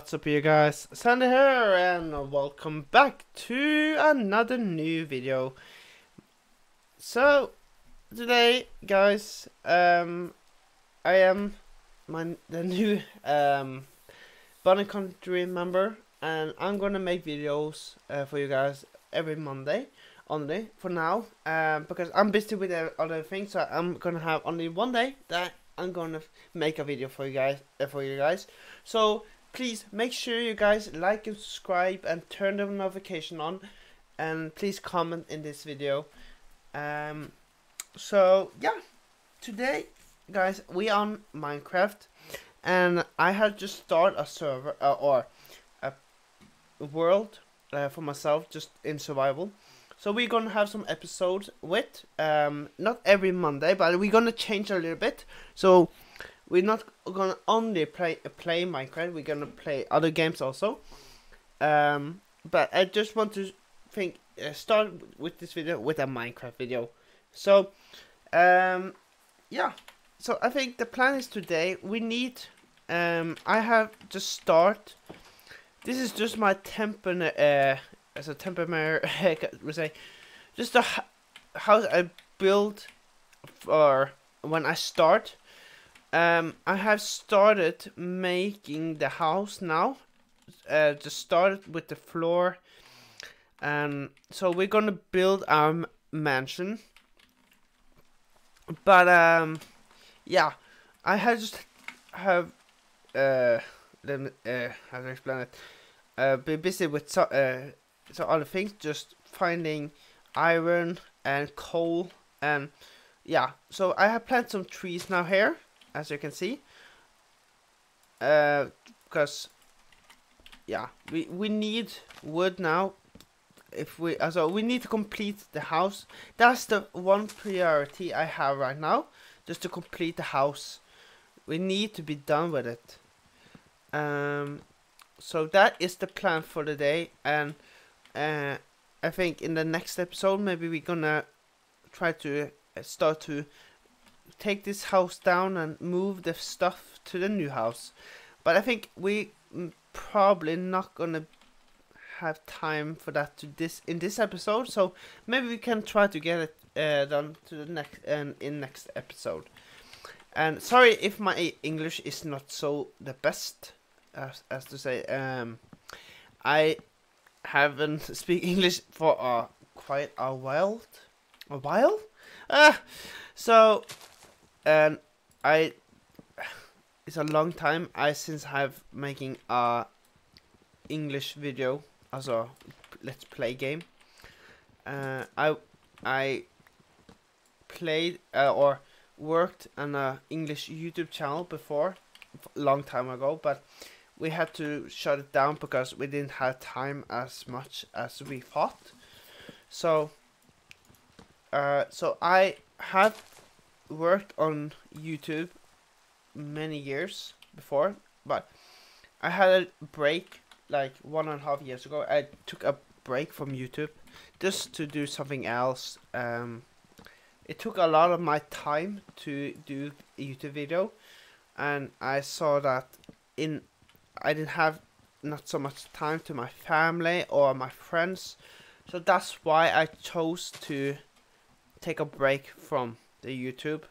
What's up you guys? Sandy here and welcome back to another new video. So today guys um I am my the new um Bonny Country member and I'm gonna make videos uh, for you guys every Monday only for now um because I'm busy with other things so I'm gonna have only one day that I'm gonna make a video for you guys uh, for you guys so please make sure you guys like and subscribe and turn the notification on and please comment in this video. Um so yeah. Today guys we on minecraft and i had just started a server uh, or a world uh, for myself just in survival. So we're gonna have some episodes with um not every monday but we're gonna change a little bit. So we're not gonna only play play Minecraft. We're gonna play other games also. Um, but I just want to think uh, start with this video with a Minecraft video. So, um, yeah. So I think the plan is today we need. Um, I have just start. This is just my temper. Uh, as a temporary, we say, just a house I build for when I start um, I have started making the house now. Uh, just started with the floor. Um, so we're gonna build our mansion. But um, yeah, I have just have uh, let me uh, how to explain it. Uh, be busy with so uh, so other things, just finding iron and coal and yeah. So I have planted some trees now here as you can see. Uh, because yeah, we we need wood now. If we uh, so we need to complete the house. That's the one priority I have right now, just to complete the house. We need to be done with it. Um, so that is the plan for the day, and uh, I think in the next episode maybe we're gonna try to start to take this house down and move the stuff to the new house. But I think we probably not gonna have time for that to this in this episode. So maybe we can try to get it uh, done to the next and uh, in next episode. And sorry if my English is not so the best, as as to say. Um, I haven't speak English for uh, quite a while. A while? Ah, so and I it's a long time I since have making a English video as a let's play game. Uh, I I played uh, or worked on a English YouTube channel before, long time ago, but we had to shut it down because we didn't have time as much as we thought. So, uh, so I have worked on YouTube many years before, but I had a break like one and a half years ago. I took a break from YouTube just to do something else. Um, it took a lot of my time to do a YouTube video, and I saw that in I didn't have not so much time to my family or my friends, so that's why I chose to take a break from the YouTube.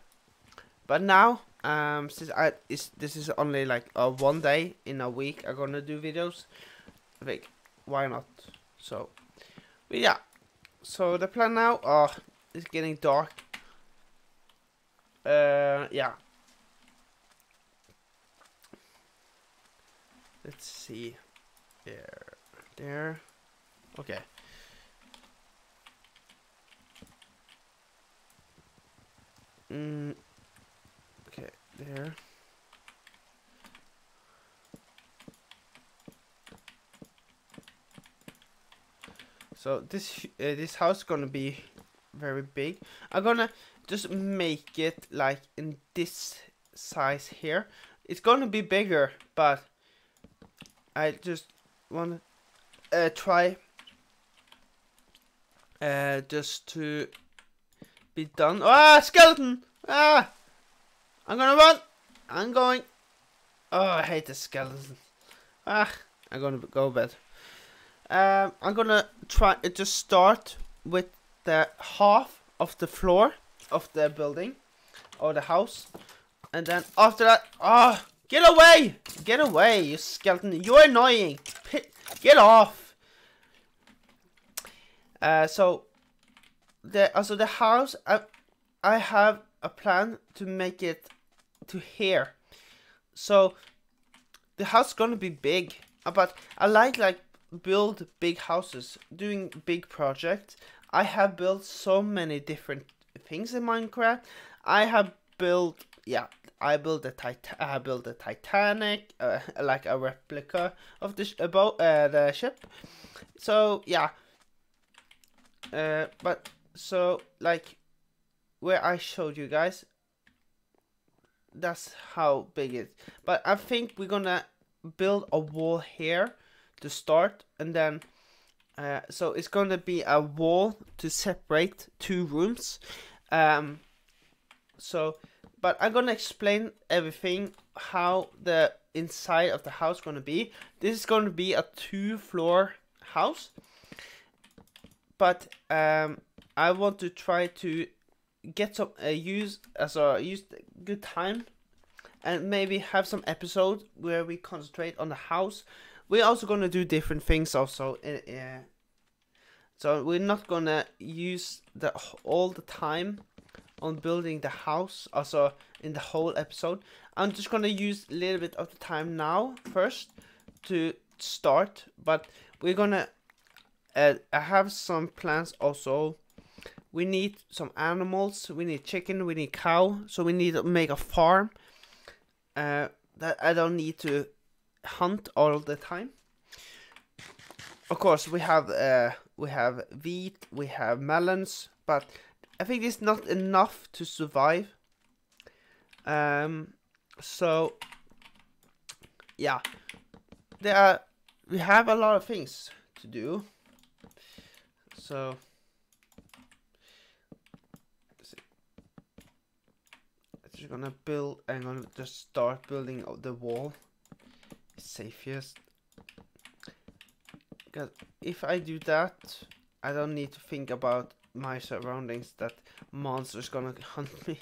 But now, um, since I is this is only like uh, one day in a week, I'm gonna do videos. Think why not? So, but yeah. So the plan now, oh, it's getting dark. Uh, yeah. Let's see. There, there. Okay. Mm, okay, there. So this uh, this house is gonna be very big. I'm gonna just make it like in this size here. It's gonna be bigger, but I just wanna uh, try uh, just to be done. Ah, skeleton! Ah! I'm gonna run! I'm going. Oh, I hate the skeleton. Ah, I'm gonna go bed. Um, I'm gonna try to just start with the half of the floor of the building or the house, and then after that, ah, oh, get away, get away, you skeleton! You're annoying. Get off. Uh, so the also the house, I, I have a plan to make it to here. So the house gonna be big, uh, but I like like build big houses, doing big projects. I have built so many different things in Minecraft. I have built, yeah, I built a tit I built a Titanic, uh, like a replica of the boat, uh, the ship. So yeah, uh, but so like where I showed you guys, that's how big it. But I think we're gonna build a wall here to start and then uh, so it's to be a wall to separate two rooms um, so but I'm gonna explain everything how the inside of the house to be this is to be a two floor house but um, I want to try to get some uh, use as a use good time and maybe have some episodes where we concentrate on the house. We're also going to do different things also uh, so we're not going to use the all the time on building the house also in the whole episode. I'm just going to use a little bit of the time now first to start but we're gonna uh, i have some plans also we need some animals we need chicken we need cow so we need to make a farm uh, that i don't need to hunt all the time. Of course, we have uh, we have wheat, we have melons, but I think it's not enough to survive. Um, so yeah, there are we have a lot of things to do. So. Just gonna build. I'm gonna just start building the wall. Safest. Because if I do that I don't need to think about my surroundings that monster's gonna hunt me.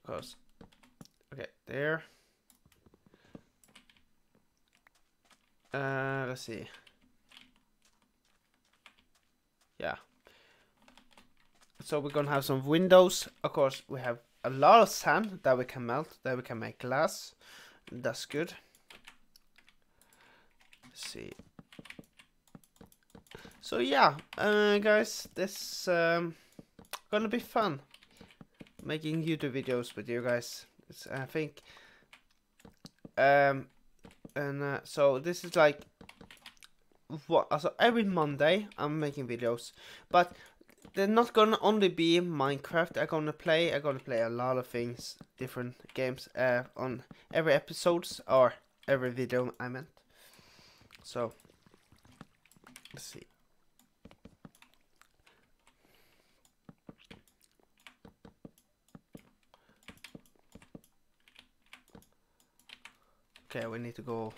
Because okay there. Uh let's see. Yeah. So we're gonna have some windows. Of course we have a lot of sand that we can melt that we can make glass that's good see. So yeah, uh, guys, this um, gonna be fun making YouTube videos with you guys. It's, I think, um, and uh, so this is like what? So every Monday I'm making videos, but they're not gonna only be Minecraft. I'm gonna play. I'm gonna play a lot of things, different games, uh, on every episodes or every video. I meant. So, let's see. Okay, we need to go.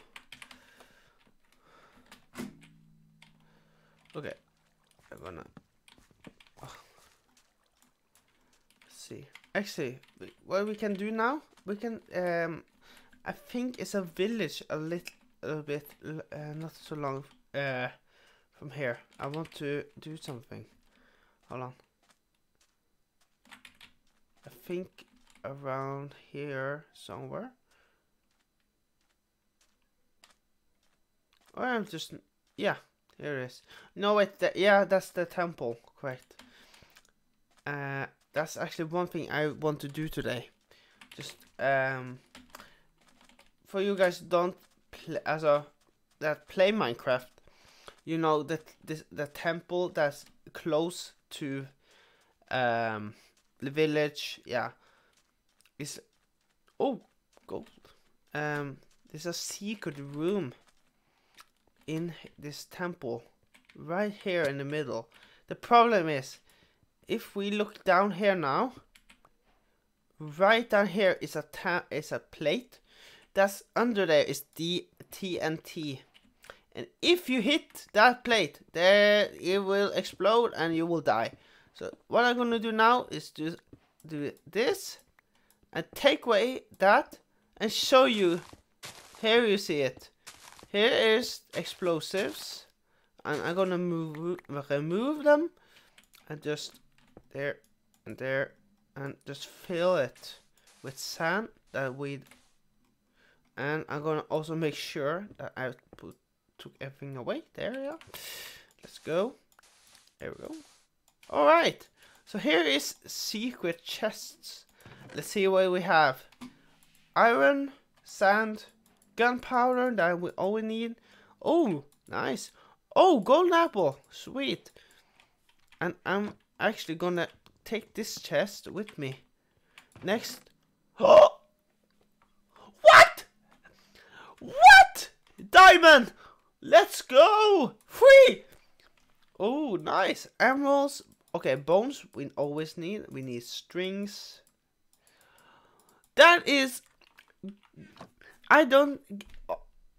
Okay, I'm gonna. See. Actually, what we can do now, we can. Um, I think it's a village a little a bit, uh, not so long uh, from here. I want to do something. Hold on. I think around here somewhere. Or I'm just, yeah, here it is. No, wait, that, yeah, that's the temple, correct. Uh, that's actually one thing I want to do today. Just, um, for you guys don't play as a that play Minecraft, you know that this the temple that's close to um the village, yeah, is oh gold. Um, there's a secret room in this temple right here in the middle. The problem is if we look down here now, right down here is a is a plate that's under there is the TNT. And if you hit that plate, there it will explode and you will die. So what I'm gonna do now is to do this and take away that and show you. Here you see it. Here is explosives, and I'm gonna move remove them and just there and there and just fill it with sand that we and I'm gonna also make sure that I put took everything away. There yeah let's go. There we go. All right so here is secret chests. Let's see what we have. Iron sand gunpowder that we all we need. Oh nice. Oh golden apple. Sweet. And I'm actually gonna take this chest with me next oh what what diamond Let's go! Free! Oh, nice. Emeralds. Okay, bones we always need. We need strings. That is... I don't...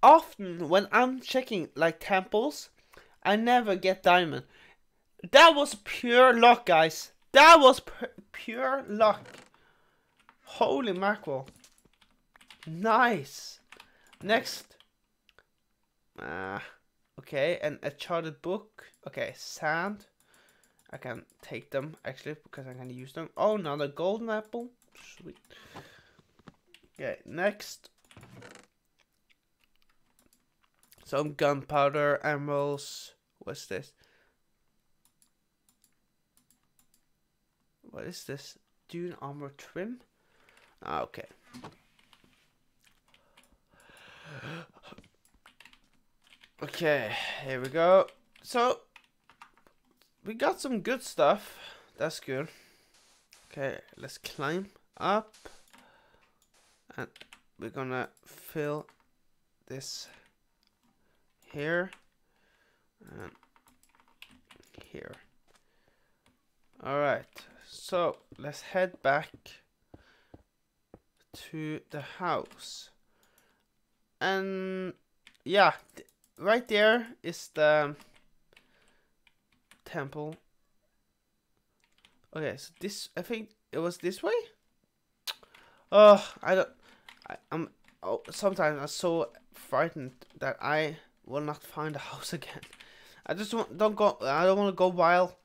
Often, when I'm checking, like, temples, I never get diamond. That was pure luck, guys. That was pure luck. Holy mackerel. Nice. Next. Uh, okay, and a charted book. Okay, sand. I can take them actually because I can use them. Oh, another golden apple. Sweet. Okay, next. Some gunpowder, emeralds. What's this? What is this? Dune armor trim? Ah, okay. Okay, here we go. So, we got some good stuff. That's good. Okay, let's climb up. And we're gonna fill this here and here. Alright, so let's head back to the house. And yeah, right there is the temple. Okay, so this I think it was this way. Oh, I don't. I, I'm. Oh, sometimes I'm so frightened that I will not find the house again. I just want, don't go. I don't want to go wild.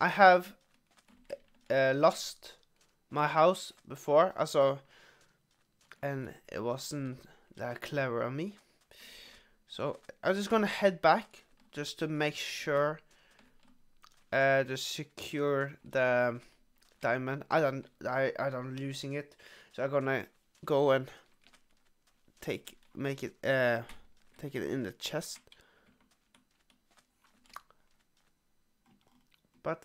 I have uh, lost my house before, also, and it wasn't that clever of me. So I'm just gonna head back just to make sure uh, to secure the diamond. I don't I I don't losing it, so I'm gonna go and take make it uh take it in the chest. But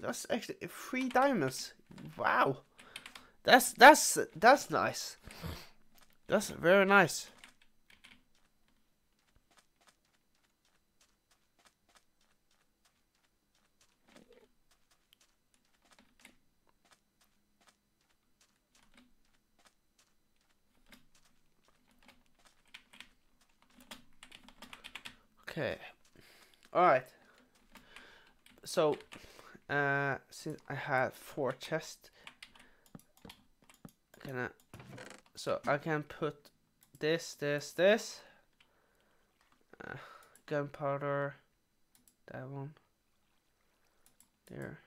that's actually eh, three diamonds. Wow, that's that's that's nice. That's very nice. Okay. Alright. So, uh, since I have four chests, can I, so I can put this, this, this, uh, gunpowder, that one, there,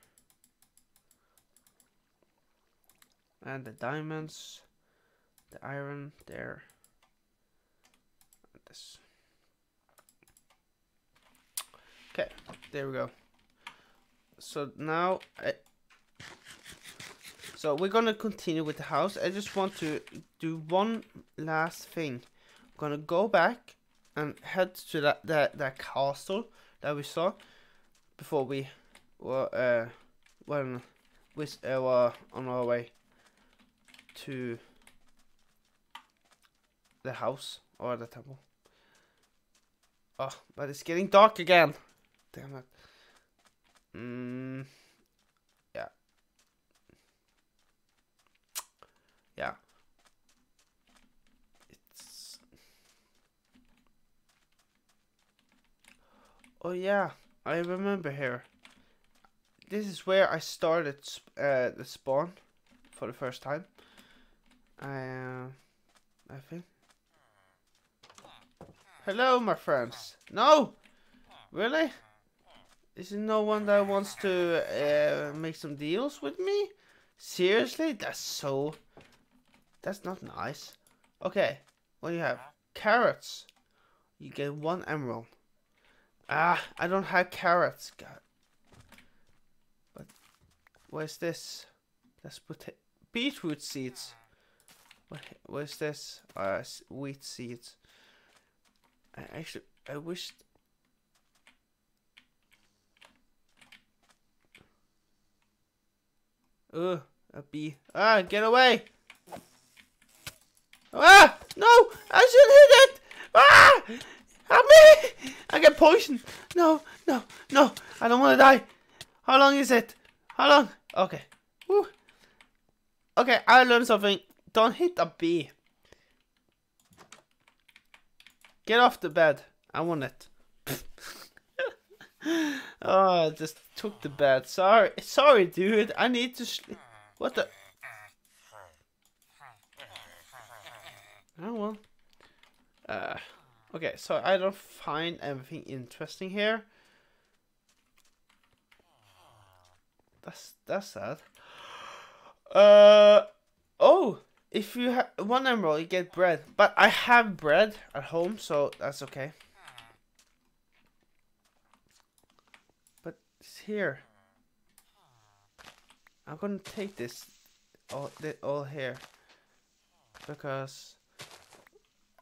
and the diamonds, the iron, there, this. Okay, there we go. So now, I, so we're gonna continue with the house. I just want to do one last thing. I'm gonna go back and head to that that that castle that we saw before we were uh when we were on our way to the house or the temple. Oh, but it's getting dark again. Damn it. Mm, yeah. Yeah. It's. Oh yeah, I remember here. This is where I started uh, the spawn for the first time. I, uh, I think. Hello, my friends. No! Really? Is there no one that wants to uh, make some deals with me? Seriously? That's so... That's not nice. Okay, what do you have? Carrots. You get one emerald. Ah, I don't have carrots. God. But where's this? Let's put beetroot seeds. What? Where's this? Uh, wheat seeds. I actually, I wish. Ugh, a bee. Ah, get away! Ah! No! I should hit it! Ah! Help me! I get poisoned. No, no, no. I don't want to die. How long is it? How long? Okay. Woo. Okay, I learned something. Don't hit a bee. Get off the bed. I want it. Oh, I just took the bed. Sorry. Sorry, dude. I need to sleep. What the? Oh well. Uh, okay, so I don't find anything interesting here. That's that's sad. Uh oh, if you have one emerald, you get bread. But I have bread at home, so that's okay. It's here. I'm gonna take this all the all here because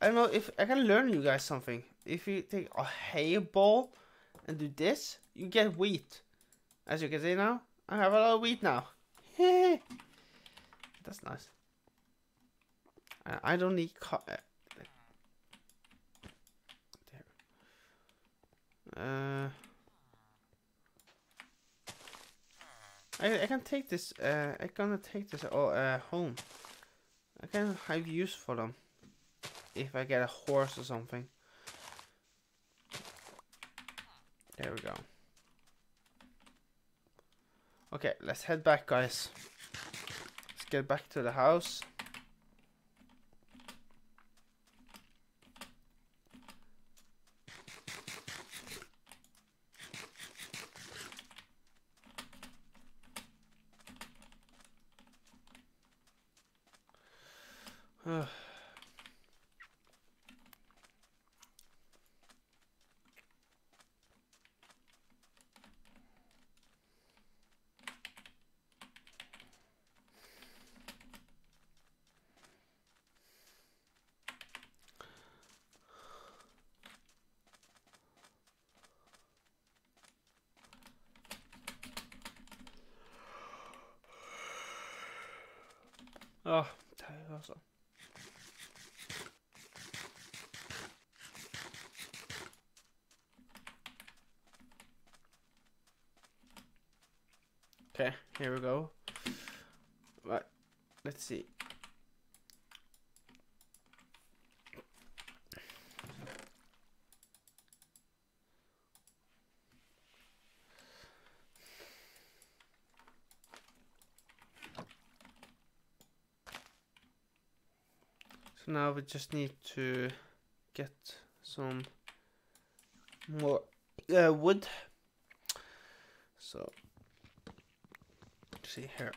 I don't know if I can learn you guys something. If you take a hay ball and do this, you get wheat. As you can see now, I have a lot of wheat now. That's nice. I don't need co uh, uh I I can take this. Uh, I gonna take this all uh, home. I can have use for them if I get a horse or something. There we go. Okay, let's head back, guys. Let's get back to the house. Oh, tired also. Okay, here we go. Right, let's see. Now we just need to get some more uh, wood. So, see here.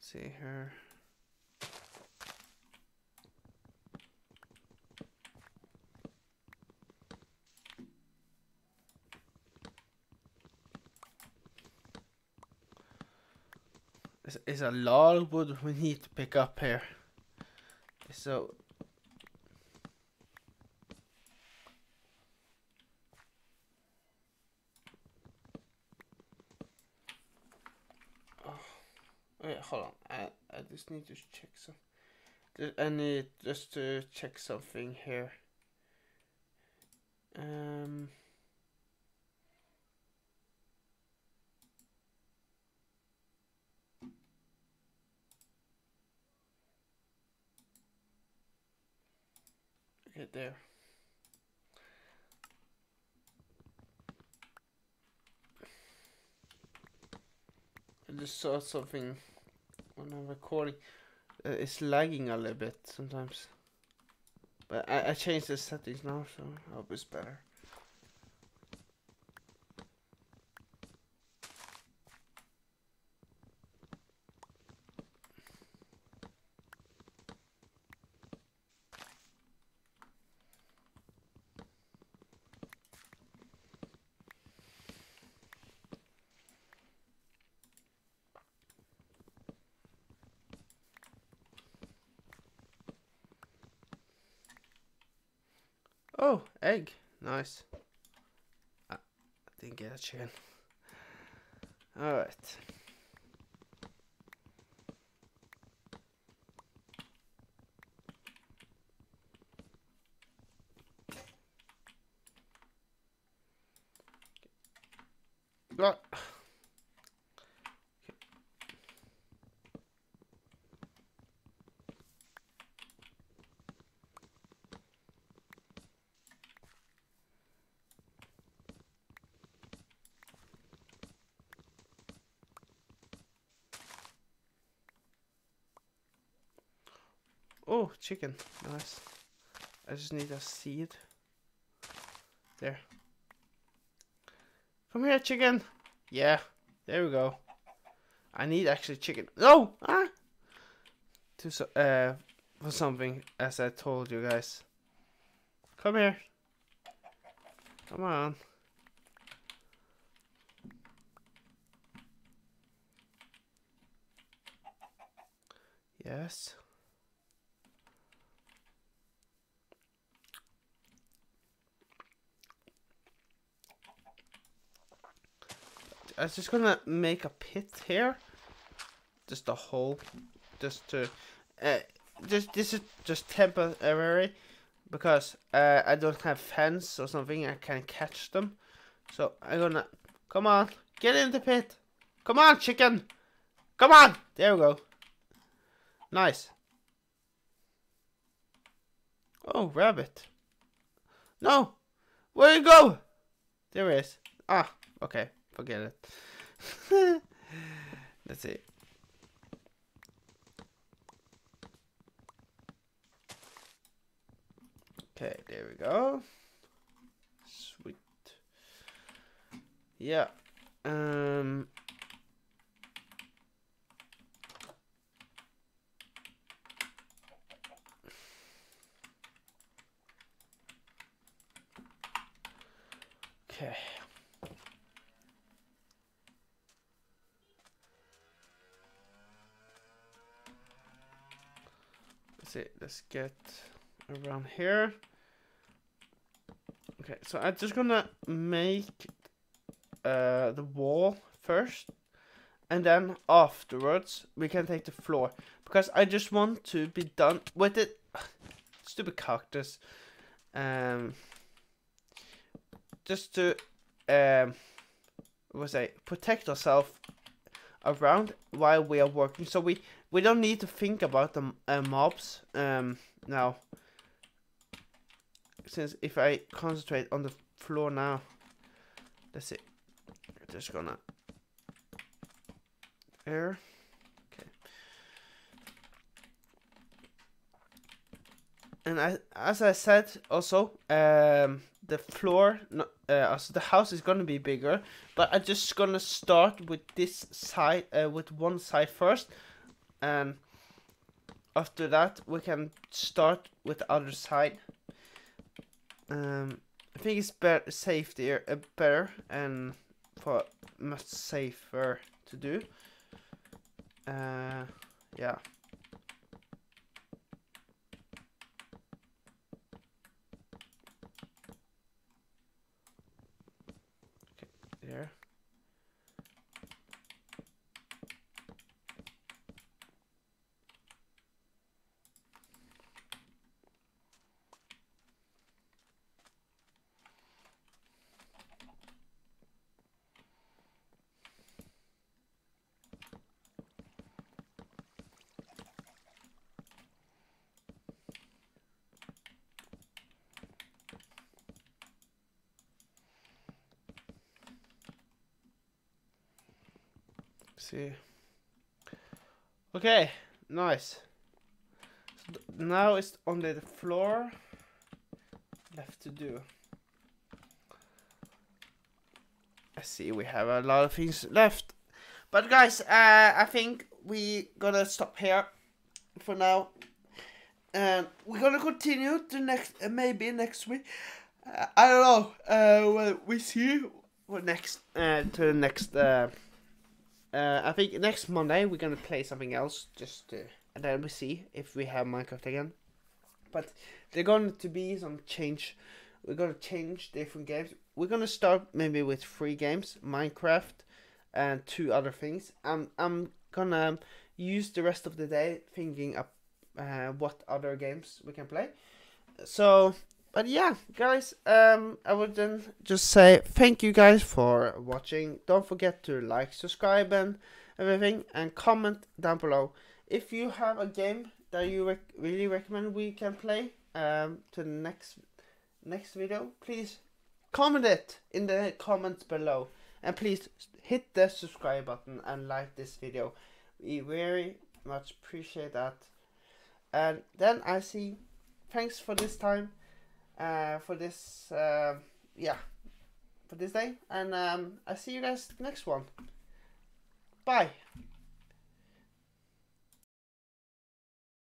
see here. Is a lot of wood we need to pick up here. So oh, hold on. I I just need to check some. I need just to check something here. Um. Okay, there. I just saw something when I'm recording. Uh, it's lagging a little bit sometimes. But I, I changed the settings now, so I hope it's better. Oh, egg. Nice. Ah, I didn't get a chicken. Alright. What? Oh, chicken. Nice. I just need a seed. There. Come here, chicken. Yeah, there we go. I need actually chicken. No! Ah! To so, uh, for something, as I told you guys. Come here. Come on. Yes. I was just gonna make a pit here, just a hole, just to, uh, just this is just temporary, because uh, I don't have fence or something. I can catch them, so I'm gonna come on, get in the pit, come on, chicken, come on. There we go. Nice. Oh, rabbit. No, where you go? There he. Ah, okay. Forget it. Let's see. Okay, there we go. Sweet. Yeah. Um. Okay. See. Let's get around here. Okay, so I'm just gonna make uh, the wall first, and then afterwards we can take the floor because I just want to be done with it. Stupid cactus. Um, just to um, what was I protect ourselves around while we are working, so we we don't need to think about the uh, mobs um now. Since if I concentrate on the floor now, see, I'm just gonna there, okay, and I, as I said, also, um, the floor, uh, also the house is gonna be bigger, but I'm just gonna start with this side, uh, with one side first, and after that we can start with the other side. Um, I think it's better, safer uh, better, and for much safer to do. Uh, yeah. See. Okay, nice. So now it's only the floor left to do. I see we have a lot of things left. But guys, uh, I think we gonna stop here for now. And we're gonna continue to next, uh, maybe next week. Uh, I don't know. Uh, well, we see what next. Uh, to the next. Uh, uh, I think next Monday we're gonna play something else, just to, and then we see if we have Minecraft again. But they're going to be some change. We're gonna change different games. We're gonna start maybe with three games: Minecraft and two other things. I'm I'm gonna use the rest of the day thinking up uh, what other games we can play. So, but yeah, guys, um, I would then just say thank you guys for watching. Don't forget to like, subscribe, and everything, and comment down below if you have a game that you rec- really recommend we can play. Um, to the next next video, please comment it in the comments below, and please hit the subscribe button and like this video. We very much appreciate that. And then I see. Thanks for this time. Uh, for this. Uh, yeah. For this day, and um, I see you guys next one. Bye.